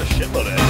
a shitload of it.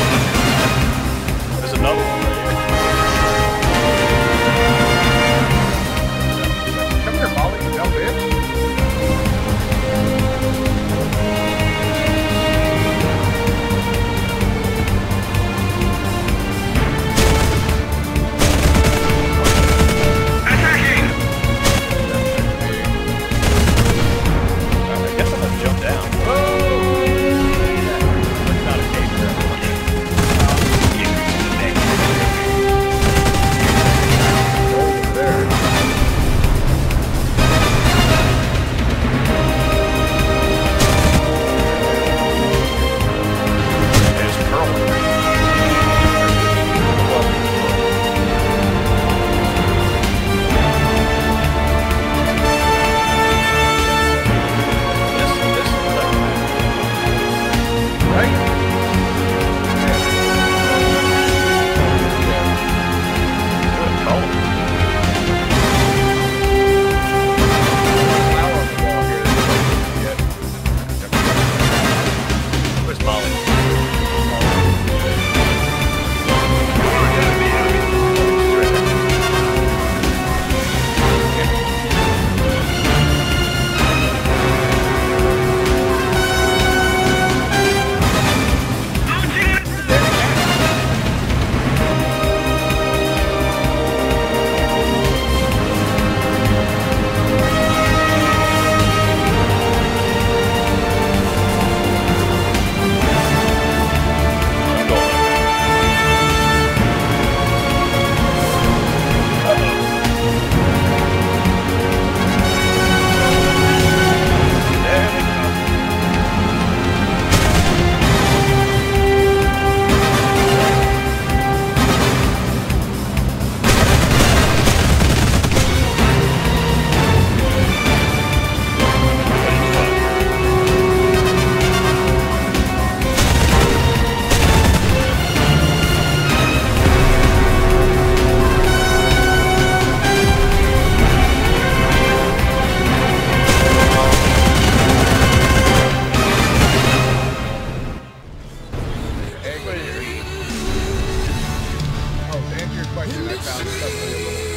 To answer your I found stuff in the little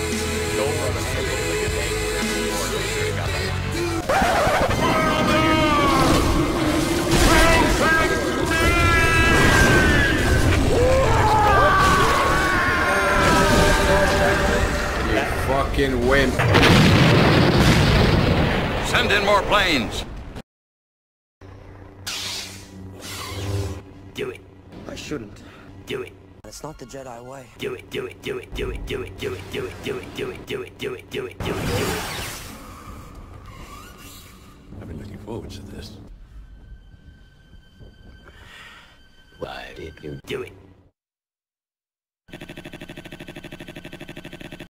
Go run a circle like an egg. Or I'm sure got that. You fucking wimp. Send in more planes. Do it. I shouldn't. Do it. It's not the Jedi way. Do it. Do it. Do it. Do it. Do it. Do it. Do it. Do it. Do it. Do it. Do it. Do it. Do it. Do it. I've been looking forward to this. Why did you do it?